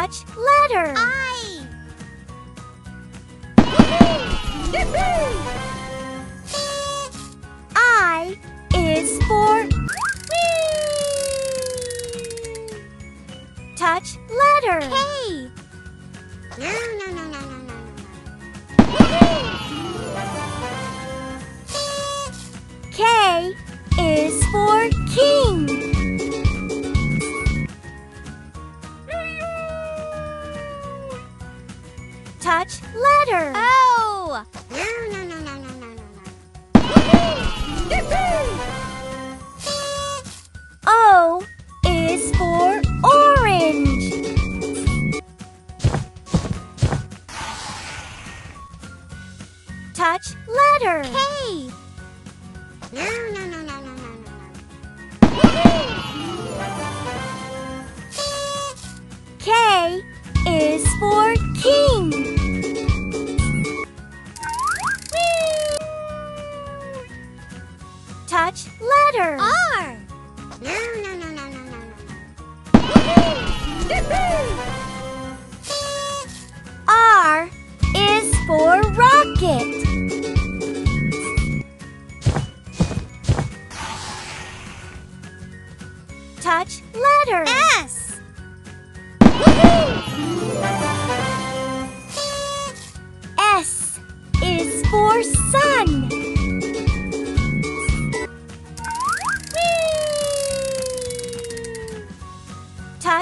Touch letter. I. I is for Touch letter. K. no, no, no, no, no, no. K is for Touch letter. Oh! O. letter. R. no. No, no, no, no, no, no, no. R is for rocket.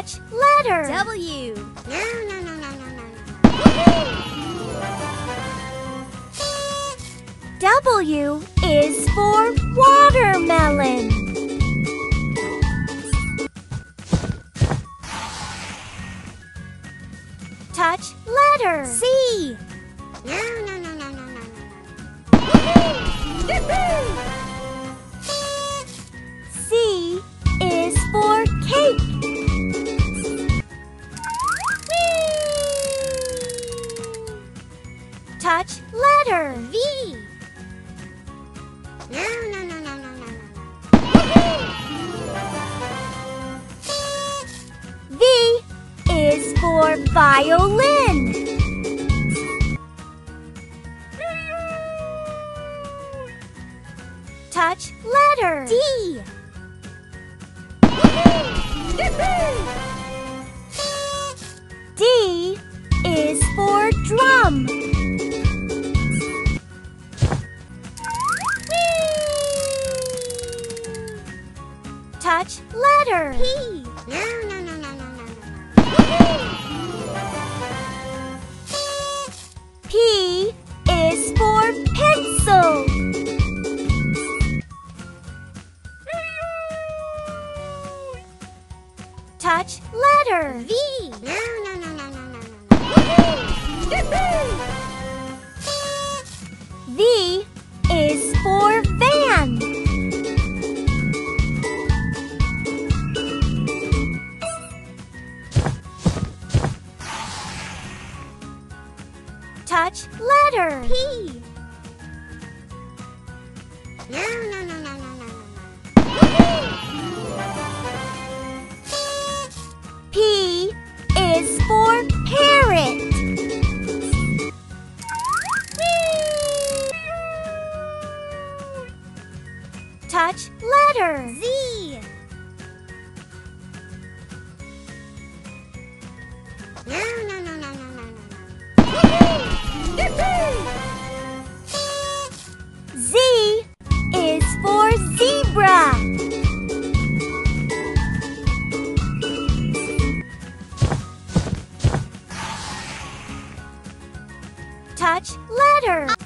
Touch letter. W. No, no, no, no, no, no, no. W is for watermelon. Touch letter. C. No, no, no, no, no, no, no. Violin. Touch letter. D. D is for drum. Touch letter. P. Touch letter. V. No, no, no, no, no, no, no. V is for van. Touch letter. P. No, no, no. Touch letter. Z. No, no, no, no, no, no, no, Z is for zebra. Touch letter.